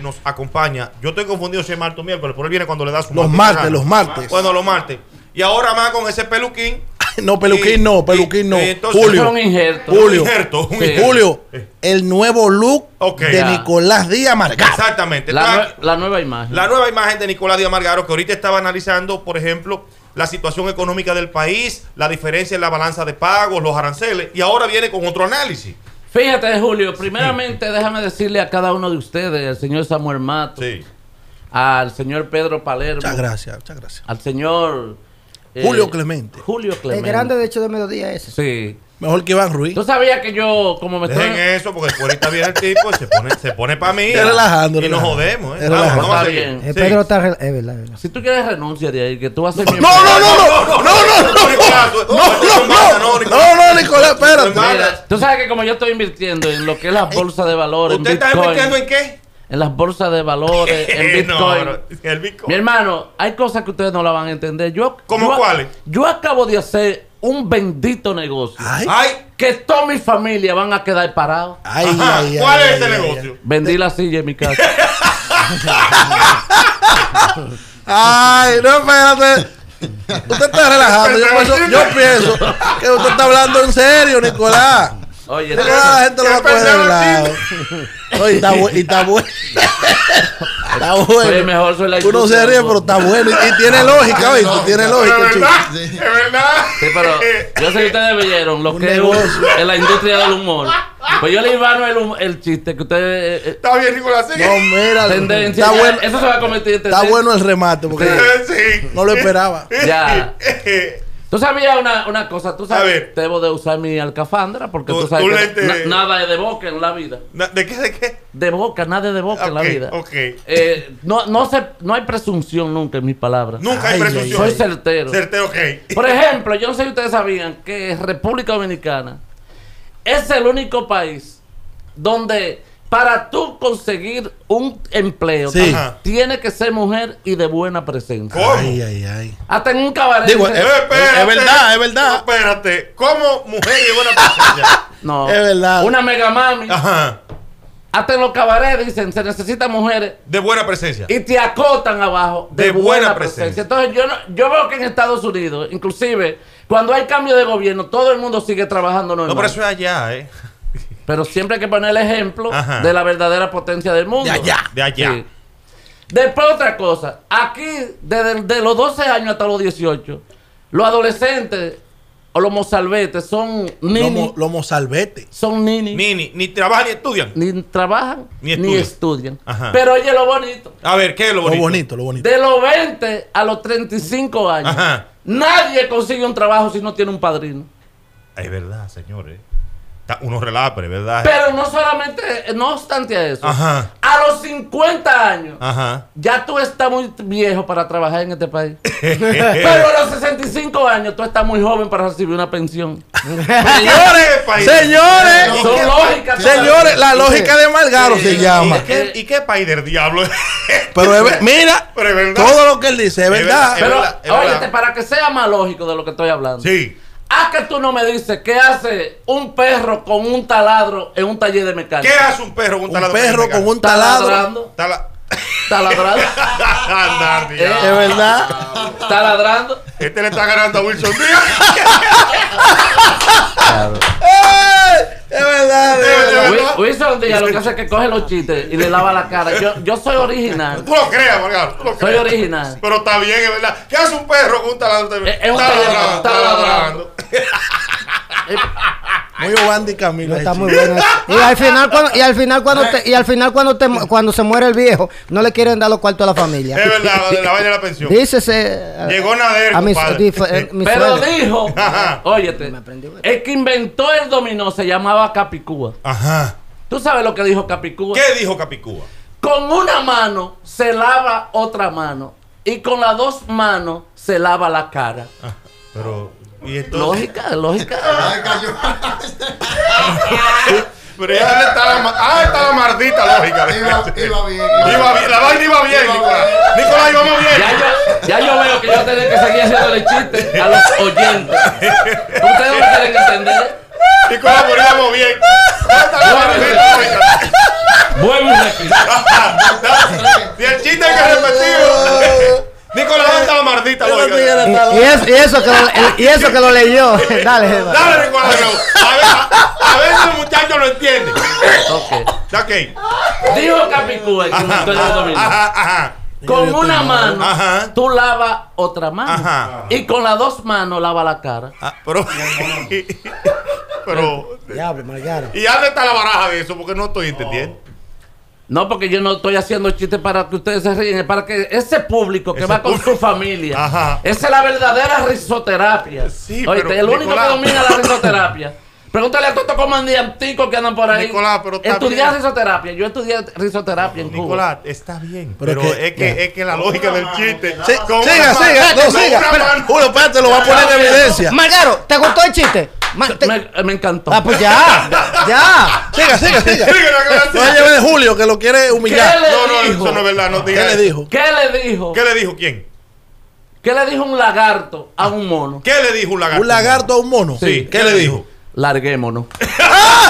que nos acompaña. Yo estoy confundido si es martes o miércoles, pero él viene cuando le da su Los martes, los martes. Bueno, los martes. Y ahora más con ese peluquín. No, peluquín Y- no, y- peluquín no. y entonces- Julio. Un injerto, un Sí. Julio, el nuevo look Ok. de Ya. Nicolás Díaz Margaro. Exactamente. La, la nueva imagen. La nueva imagen de Nicolás Díaz Margaro, que ahorita estaba analizando, por ejemplo, la situación económica del país, la diferencia en la balanza de pagos, los aranceles, y ahora viene con otro análisis. Fíjate, Julio, primeramente déjame decirle a cada uno de ustedes, al señor Samuel Mato, Sí. al señor Pedro Palermo, Muchas gracias, muchas gracias. al señor eh, Julio Clemente. Julio El Clemente. grande de hecho de mediodía ese. Sí. Mejor que Iván Ruiz. Tú sabías que yo, como me Dejen estoy. eso, porque después ahorita viene el tipo y se pone, se pone para mí. Está relajando, Y nos jodemos, ¿eh? Está Vamos, a bien. Eh, Sí. Pedro está. re- Es verdad, es verdad. Si tú quieres renuncia de ahí, que tú vas a ser mi No, no, no, no, no, no, no, no, No, Nicolás, tú- no, no, no, no, no, Nicolás, espérate. Mira, tú sabes que como yo estoy invirtiendo en lo que es las bolsas de valores, en ¿Usted está Bitcoin, invirtiendo en qué? en las bolsas de valores, en Bitcoin. bro, el Bitcoin. Mi hermano, hay cosas que ustedes no la van a entender. Yo, ¿Cómo yo- cuáles? Yo acabo de hacer un bendito negocio. Ay, Ay, Que toda mi familia van a quedar parados. ay, ajá, ay, ¿cuál ay, es este ay, negocio? Vendí la silla en mi casa. Ay, no, espérate. Usted está relajando. Yo, pienso- yo pienso que usted está hablando en serio, Nicolás. Oye, Nicolás, la gente lo va a coger de lado. Oye, y está bueno. Está soy el bueno. mejor, soy la Uno se ríe, pero está bueno. Y, y tiene lógica, ¿oíste? Tiene Es lógica, chico. verdad, es verdad. Sí, pero yo sé que ustedes veyeron lo Un que es en la industria del humor. Pues yo le iba el, hum- el chiste que ustedes. eh, eh, Está bien, Nicolás, sigue. No, mira. tendencia. Está ya, bueno, Eso se va a convertir en está bueno el remate porque Sí. no lo esperaba. Ya. Tú sabías una, una cosa, tú A sabes, ver. debo de usar mi alcafandra porque Tú- tú, sabes tú que na- nada es de boca en la vida. Na- ¿De qué? ¿De qué? De boca, nada es de boca en la vida. ok. Eh, no, no, se, no hay presunción nunca en mis palabras. Nunca hay Ay, presunción. Soy certero. Certero, ok. Por ejemplo, yo no sé si ustedes sabían que República Dominicana es el único país donde para tú conseguir un empleo Sí. Tiene que ser mujer y de buena presencia. ¿Cómo? Ay, ay, ay. Hasta en un cabaret. Digo, dice- eh, Es verdad, es verdad. Espérate, ¿cómo mujer y buena presencia? no, es verdad. Una mega mami. Ajá. Hasta en los cabarets dicen se necesitan mujeres De buena presencia. y te acotan abajo de, De buena, buena presencia. presencia. Entonces yo no, yo veo que en Estados Unidos, inclusive cuando hay cambio de gobierno, todo el mundo sigue trabajando normal. No, pero eso es allá, ¿eh? Pero siempre hay que poner el ejemplo Ajá. de la verdadera potencia del mundo. De allá. De allá. Sí. Después otra cosa. Aquí, desde de los 12 años hasta los 18, los adolescentes o los mozalbetes son nini. Lomo salvete. son nini. Ni, ni, trabajan ni estudian. Ni trabajan Ni ni estudian. Ajá. Pero oye lo bonito. A ver, ¿qué es lo Lo bonito? bonito, lo bonito. De los 20 a los 35 años, Ajá. nadie consigue un trabajo si no tiene un padrino. Es verdad, señores. Está- Uno relaja, pero es verdad. Pero no solamente, no obstante a eso, Ajá. a los 50 años, Ajá. ya tú estás muy viejo para trabajar en este país. Pero a los 65 años tú estás muy joven para recibir una pensión. Señores, país. Señores, Son lógicas. señores, la lógica de Margaro se llama. ¿Y qué, y qué país del diablo? Pero es mira, Pero es todo lo que él dice es verdad. Pero, verdad, es óyete, verdad. para que sea más lógico de lo que estoy hablando. Sí. ¿A que tú no me dices qué hace un perro con un taladro en un taller de ¿Qué mecánica? hace un perro con un Un taladro? perro con un Está taladro. ladrando. Tala... Taladrando. Andar, Eh. Es verdad. Está ladrando. Este le está ganando a Wilson Díaz verdad. es verdad. verdad. Wi- Wilson Díaz lo que hace es que coge los chistes y le lava la cara. Yo, yo soy original. Tú lo creas. Tú lo Soy creas. original. Pero está bien, es verdad. ¿Qué hace un perro con un taladro? Es- es un Está taladro, ladrando, está está ladrando. Muy Obandi Camilo. Está muy bueno. Y al final cuando y al final cuando te, y al final cuando te, cuando se muere el viejo, no le quieren dar los cuartos a la familia. Es verdad, la, la vaina de la pensión. Dícese Llegó Nader, a mi, eh, mi Pero suegra. dijo, óyete, el que inventó el dominó se llamaba Capicúa. Ajá. ¿Tú sabes lo que dijo Capicúa? ¿Qué dijo Capicúa? Con una mano se lava otra mano y con las dos manos se lava la cara. Ah, pero, ¿y entonces? Lógica, lógica. Ay, cayó. Pero ya está la, ah, está la maldita lógica. Iba, iba bien. Iba bien, la vaina iba bien, Nicolás. Nicolás, íbamos bien. Ya yo, ya yo veo que yo tengo que seguir haciéndole chistes a los oyentes. Ustedes no tienen que entender. Nicolás, pero íbamos bien. Ah, está la maldita lógica. Vuelvo y repito. Si el chiste hay que repetirlo. Nicolás, ¿dónde está la mardita? Ese lógica? tigre Y, está y eso, y eso que lo, el- y eso que lo leyó. Dale, Eva. Dale, nuevo. A ver, a, a ver si el muchacho lo entiende. Ok. Ok. Dijo Capicúa que. Ajá, ajá. Con una mano, Ajá. tú lavas otra mano. Ajá. Y con las dos manos lava la cara. Ah, pero. pero. Diablo. ¿Y dónde está la baraja de eso? Porque no estoy entendiendo. No, porque yo no estoy haciendo chistes para que ustedes se ríen, es para que ese público que Ese va con público. su familia, Ajá. esa es la verdadera risoterapia. Sí, Oíste, pero, el único Nicolás. que domina la risoterapia. Pregúntale a todos estos comandanticos que andan por ahí. Nicolás, pero está Estudié bien. risoterapia. Yo estudié risoterapia en Cuba. Nicolás, está bien. Pero Pero, que- es, que, es que la lógica del chiste. Sí, siga, siga, no, siga. Julio, espérate, lo va a poner en evidencia. Margaro, ¿te gustó el chiste? Ma- te- Me, me encantó. Ah, pues ya. Ya. Siga, siga, siga. No se lleve de Julio que lo quiere humillar. ¿Qué le No, no, dijo? eso no es verdad. No ¿Qué diga le eso. dijo? ¿Qué le dijo? ¿Qué le dijo quién? ¿Qué le dijo un lagarto a un mono? ¿Qué le dijo un lagarto? Un lagarto a un mono. Sí. ¿Qué le dijo? Larguémonos. ¡Ah!